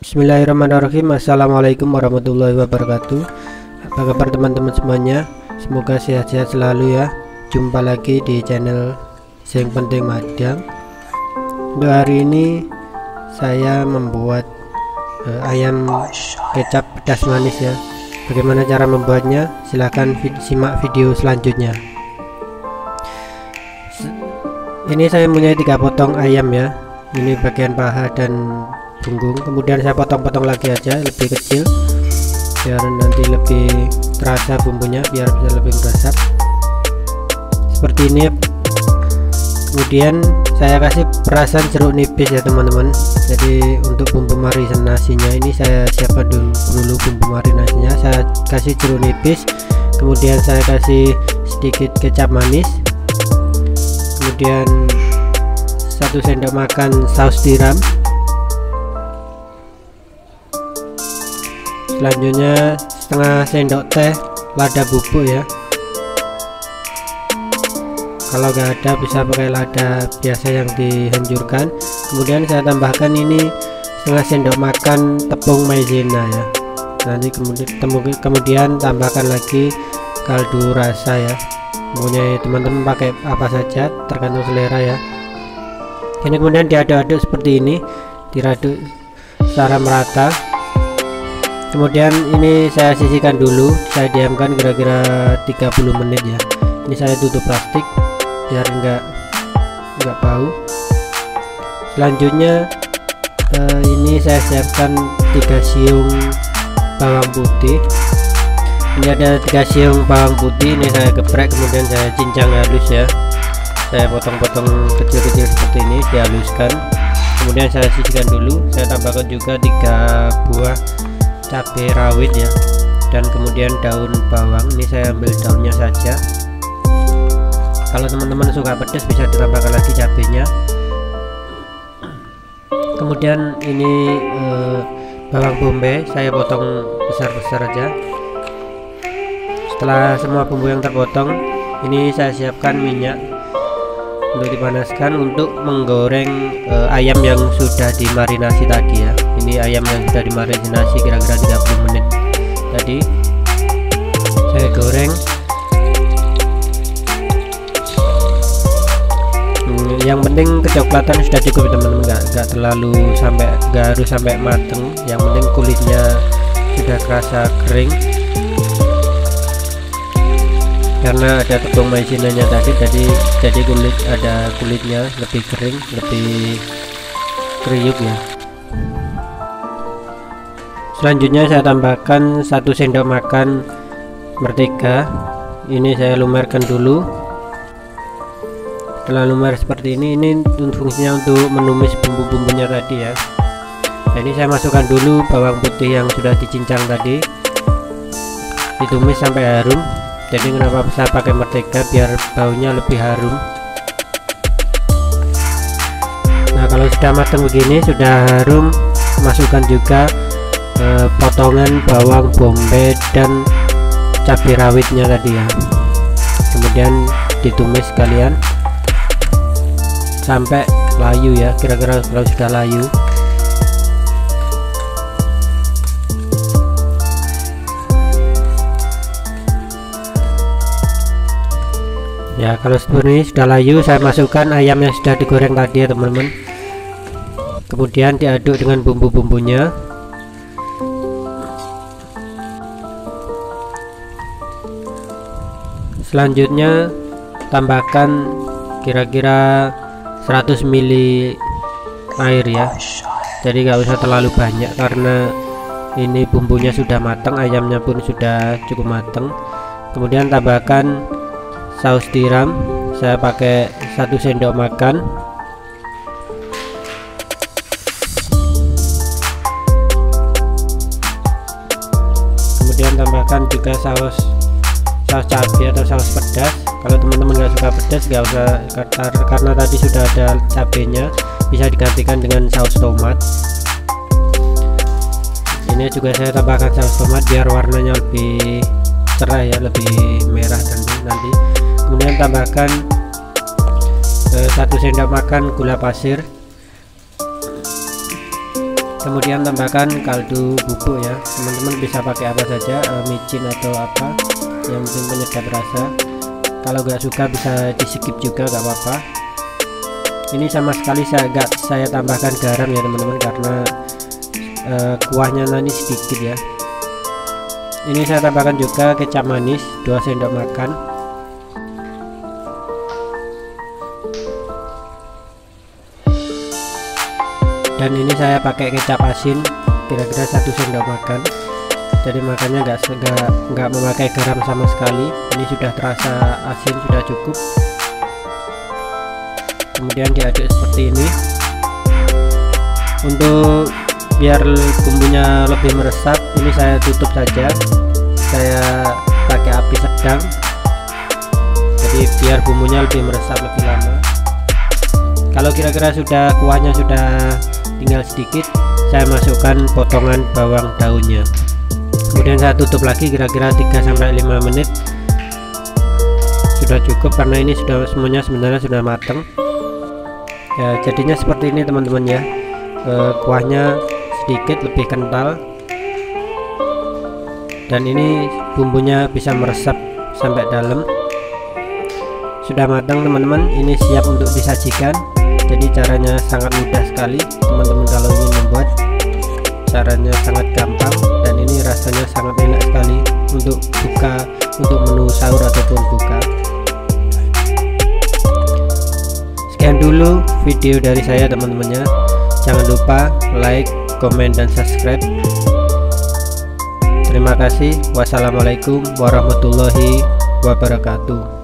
Bismillahirrahmanirrahim. Assalamualaikum warahmatullahi wabarakatuh. Apa kabar teman-teman semuanya? Semoga sehat-sehat selalu ya. Jumpa lagi di channel Yang Penting Madang. Untuk hari ini Saya membuat uh, Ayam kecap pedas manis ya. Bagaimana cara membuatnya? Silahkan vid simak video selanjutnya. Ini saya punya tiga potong ayam ya. Ini bagian paha dan punggung. Kemudian saya potong-potong lagi aja lebih kecil. Biar nanti lebih terasa bumbunya biar bisa lebih meresap seperti ini. Kemudian saya kasih perasan jeruk nipis ya teman-teman. Jadi untuk bumbu marinasinya ini saya siapkan dulu, dulu bumbu marinasinya. Saya kasih jeruk nipis. Kemudian saya kasih sedikit kecap manis. Kemudian satu sendok makan saus tiram selanjutnya setengah sendok teh lada bubuk ya. Kalau nggak ada bisa pakai lada biasa yang dihancurkan kemudian saya tambahkan ini setengah sendok makan tepung maizena ya. Nanti kemudian kemudian tambahkan lagi kaldu rasa ya. Punya teman-teman pakai apa saja tergantung selera ya. Ini kemudian diaduk-aduk seperti ini diaduk secara merata kemudian ini saya sisihkan dulu saya diamkan kira-kira 30 menit ya. Ini saya tutup plastik biar enggak enggak bau. Selanjutnya eh, ini saya siapkan 3 siung bawang putih. Ini ada 3 siung bawang putih ini saya geprek kemudian saya cincang halus ya. Saya potong-potong kecil-kecil seperti ini dihaluskan. Kemudian saya sisihkan dulu saya tambahkan juga tiga buah cabai rawit ya. Dan kemudian daun bawang. Ini saya ambil daunnya saja. Kalau teman-teman suka pedas bisa ditambahkan lagi cabenya kemudian ini eh, bawang bombay. Saya potong besar-besar aja. Setelah semua bumbu yang terpotong ini saya siapkan minyak untuk dipanaskan untuk menggoreng uh, ayam yang sudah dimarinasi tadi ya. Ini ayam yang sudah dimarinasi kira-kira 30 menit tadi. Saya goreng. Hmm, yang penting kecoklatan sudah cukup teman-teman. Nggak nggak terlalu sampai harus sampai mateng. Yang penting kulitnya sudah kerasa kering karena ada tepung maizenanya tadi jadi jadi kulit ada kulitnya lebih kering lebih kriuk ya. Selanjutnya saya tambahkan satu sendok makan mentega ini saya lumerkan dulu. Setelah lumer seperti ini ini fungsinya untuk menumis bumbu-bumbunya tadi ya. Nah, ini saya masukkan dulu bawang putih yang sudah dicincang tadi. Ditumis sampai harum jadi kenapa saya pakai mentega biar baunya lebih harum. Nah kalau sudah matang begini sudah harum masukkan juga eh, potongan bawang bombay dan cabai rawitnya tadi ya. Kemudian ditumis kalian sampai layu ya kira-kira kalau sudah layu ya kalau seperti ini sudah layu saya masukkan ayam yang sudah digoreng tadi ya teman-teman. Kemudian diaduk dengan bumbu-bumbunya. Selanjutnya tambahkan kira-kira 100 ml air ya. Jadi nggak usah terlalu banyak karena ini bumbunya sudah matang ayamnya pun sudah cukup matang. Kemudian tambahkan saus tiram saya pakai satu sendok makan. Kemudian tambahkan juga saus saus cabai atau saus pedas. Kalau teman-teman nggak suka pedas nggak usah karena tadi sudah ada cabenya bisa digantikan dengan saus tomat. Ini juga saya tambahkan saus tomat biar warnanya lebih cerah ya lebih merah dan nanti tambahkan eh, satu sendok makan gula pasir. Kemudian tambahkan kaldu bubuk ya. Teman-teman bisa pakai apa saja e, micin atau apa yang penting penyedap rasa. Kalau nggak suka bisa di skip juga nggak apa-apa. Ini sama sekali saya nggak saya tambahkan garam ya teman-teman karena e, kuahnya nanti sedikit ya. Ini saya tambahkan juga kecap manis 2 sendok makan dan ini saya pakai kecap asin kira-kira satu sendok makan. Jadi makannya nggak nggak nggak memakai garam sama sekali. Ini sudah terasa asin sudah cukup. Kemudian diaduk seperti ini. Untuk biar bumbunya lebih meresap ini saya tutup saja. Saya pakai api sedang. Jadi biar bumbunya lebih meresap lebih lama kalau kira-kira sudah kuahnya sudah tinggal sedikit saya masukkan potongan bawang daunnya. Kemudian saya tutup lagi kira-kira 3-5 menit. Sudah cukup karena ini sudah semuanya sebenarnya sudah matang. Ya jadinya seperti ini teman-teman ya. E, kuahnya sedikit lebih kental. Dan ini bumbunya bisa meresap sampai dalam. Sudah matang teman-teman. Ini siap untuk disajikan jadi caranya sangat mudah sekali teman-teman kalau ingin membuat. Caranya sangat gampang dan ini rasanya sangat enak sekali untuk buka untuk menu sahur ataupun buka. Sekian dulu video dari saya teman-temannya. Jangan lupa like komen dan subscribe. Terima kasih. Wassalamualaikum warahmatullahi wabarakatuh